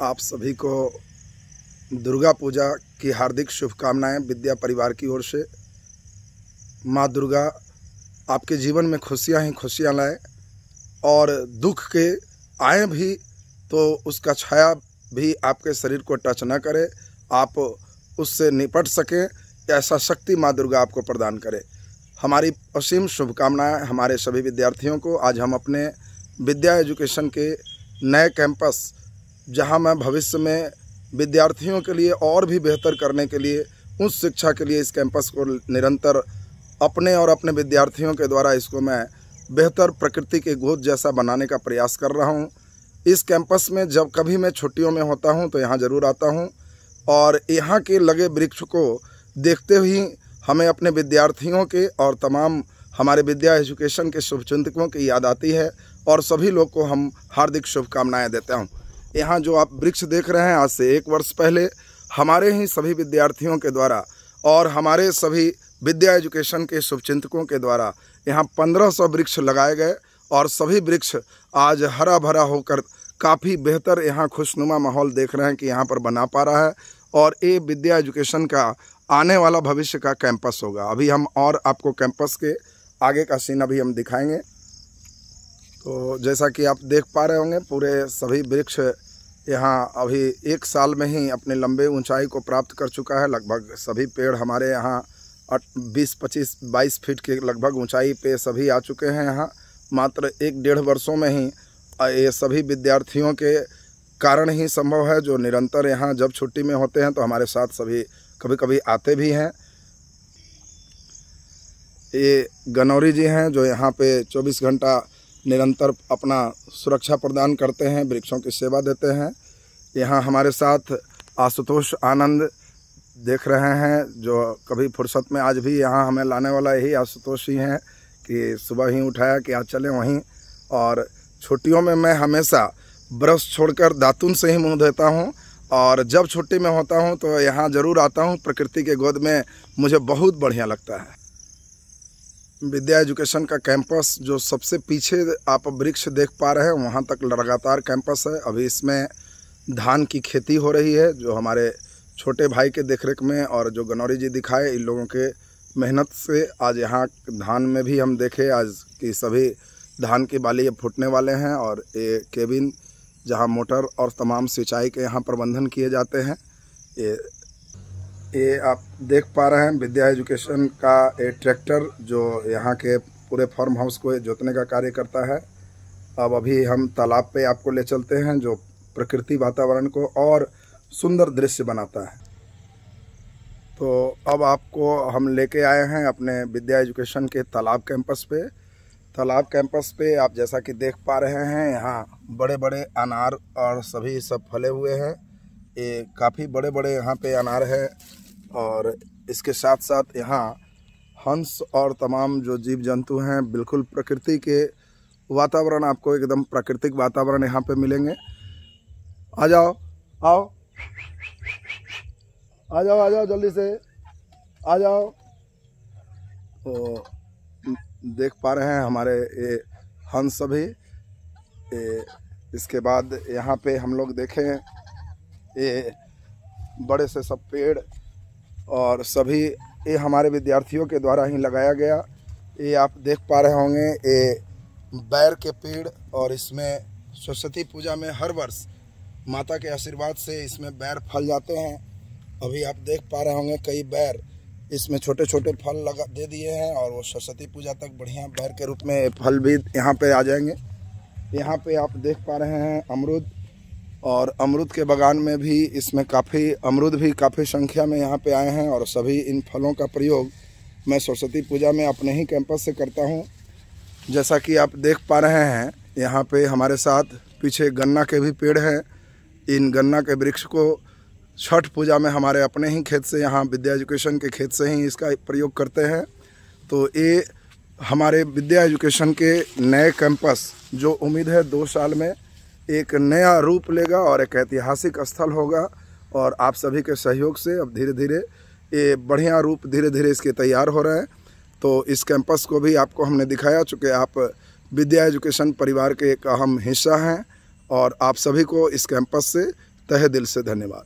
आप सभी को दुर्गा पूजा की हार्दिक शुभकामनाएँ विद्या परिवार की ओर से। माँ दुर्गा आपके जीवन में खुशियाँ ही खुशियाँ लाए और दुख के आए भी तो उसका छाया भी आपके शरीर को टच न करे। आप उससे निपट सकें, ऐसा शक्ति माँ दुर्गा आपको प्रदान करे। हमारी असीम शुभकामनाएँ हमारे सभी विद्यार्थियों को। आज हम अपने विद्या एजुकेशन के नए कैंपस जहाँ मैं भविष्य में विद्यार्थियों के लिए और भी बेहतर करने के लिए, उस शिक्षा के लिए इस कैंपस को निरंतर अपने और अपने विद्यार्थियों के द्वारा इसको मैं बेहतर प्रकृति के गोद जैसा बनाने का प्रयास कर रहा हूँ। इस कैंपस में जब कभी मैं छुट्टियों में होता हूँ तो यहाँ ज़रूर आता हूँ और यहाँ के लगे वृक्ष को देखते हुए हमें अपने विद्यार्थियों के और तमाम हमारे विद्या एजुकेशन के शुभचिंतकों की याद आती है और सभी लोग को हम हार्दिक शुभकामनाएँ देता हूँ। यहाँ जो आप वृक्ष देख रहे हैं, आज से एक वर्ष पहले हमारे ही सभी विद्यार्थियों के द्वारा और हमारे सभी विद्या एजुकेशन के शुभचिंतकों के द्वारा यहाँ पंद्रह सौ वृक्ष लगाए गए और सभी वृक्ष आज हरा भरा होकर काफ़ी बेहतर यहाँ खुशनुमा माहौल देख रहे हैं कि यहाँ पर बना पा रहा है और ये विद्या एजुकेशन का आने वाला भविष्य का कैंपस होगा। अभी हम और आपको कैंपस के आगे का सीन अभी हम दिखाएँगे। तो जैसा कि आप देख पा रहे होंगे, पूरे सभी वृक्ष यहाँ अभी एक साल में ही अपने लंबे ऊंचाई को प्राप्त कर चुका है। लगभग सभी पेड़ हमारे यहाँ बीस, पच्चीस, बाईस फीट के लगभग ऊंचाई पे सभी आ चुके हैं यहाँ। मात्र एक डेढ़ वर्षों में ही ये सभी विद्यार्थियों के कारण ही संभव है, जो निरंतर यहाँ जब छुट्टी में होते हैं तो हमारे साथ सभी कभी कभी आते भी हैं। ये गनौरी जी हैं, जो यहाँ पे 24 घंटा निरंतर अपना सुरक्षा प्रदान करते हैं, वृक्षों की सेवा देते हैं। यहाँ हमारे साथ आशुतोष आनंद देख रहे हैं, जो कभी फुर्सत में आज भी यहाँ हमें लाने वाला यही आशुतोष ही हैं कि सुबह ही उठाया कि आज चलें वहीं। और छुट्टियों में मैं हमेशा ब्रश छोड़कर दातुन से ही मुँह देता हूँ और जब छुट्टी में होता हूँ तो यहाँ ज़रूर आता हूँ। प्रकृति के गोद में मुझे बहुत बढ़िया लगता है। विद्या एजुकेशन का कैंपस जो सबसे पीछे आप वृक्ष देख पा रहे हैं, वहाँ तक लगातार कैंपस है। अभी इसमें धान की खेती हो रही है, जो हमारे छोटे भाई के देखरेख में और जो गनौरी जी दिखाए, इन लोगों के मेहनत से आज यहाँ धान में भी हम देखे, आज की सभी धान की बाली अब फूटने वाले हैं और ये केबिन जहाँ मोटर और तमाम सिंचाई के यहाँ प्रबंधन किए जाते हैं, ये ये आप देख पा रहे हैं, विद्या एजुकेशन का एक ट्रैक्टर जो यहाँ के पूरे फार्म हाउस को जोतने का कार्य करता है। अब अभी हम तालाब पे आपको ले चलते हैं, जो प्रकृति वातावरण को और सुंदर दृश्य बनाता है। तो अब आपको हम लेके आए हैं अपने विद्या एजुकेशन के तालाब कैंपस पे। तालाब कैंपस पे आप जैसा कि देख पा रहे हैं, यहाँ बड़े बड़े अनार और सभी सब फले हुए हैं। ये काफ़ी बड़े बड़े यहाँ पे अनार है। और इसके साथ साथ यहाँ हंस और तमाम जो जीव जंतु हैं, बिल्कुल प्रकृति के वातावरण, आपको एकदम प्राकृतिक वातावरण यहाँ पे मिलेंगे। आ जाओ, आओ। आ जाओ आ जाओ जल्दी से। आ जाओ। तो देख पा रहे हैं हमारे ये हंस सभी। इसके बाद यहाँ पे हम लोग देखें, ये बड़े से सब पेड़ और सभी ये हमारे विद्यार्थियों के द्वारा ही लगाया गया। ये आप देख पा रहे होंगे, ये बैर के पेड़ और इसमें सरस्वती पूजा में हर वर्ष माता के आशीर्वाद से इसमें बैर फल जाते हैं। अभी आप देख पा रहे होंगे कई बैर इसमें छोटे छोटे फल लगा, दे दिए हैं और वो सरस्वती पूजा तक बढ़िया बैर के रूप में फल भी यहाँ पे आ जाएँगे। यहाँ पे आप देख पा रहे हैं अमरुद और अमरुद के बागान में भी इसमें काफ़ी, अमरुद भी काफ़ी संख्या में यहाँ पे आए हैं और सभी इन फलों का प्रयोग मैं सरस्वती पूजा में अपने ही कैंपस से करता हूँ। जैसा कि आप देख पा रहे हैं, यहाँ पे हमारे साथ पीछे गन्ना के भी पेड़ हैं। इन गन्ना के वृक्ष को छठ पूजा में हमारे अपने ही खेत से, यहाँ विद्या एजुकेशन के खेत से ही इसका प्रयोग करते हैं। तो ये हमारे विद्या एजुकेशन के नए कैंपस जो उम्मीद है दो साल में एक नया रूप लेगा और एक ऐतिहासिक स्थल होगा और आप सभी के सहयोग से अब धीरे धीरे ये बढ़िया रूप धीरे धीरे इसके तैयार हो रहे हैं। तो इस कैंपस को भी आपको हमने दिखाया, चूँकि आप विद्या एजुकेशन परिवार के एक अहम हिस्सा हैं और आप सभी को इस कैंपस से तहे दिल से धन्यवाद।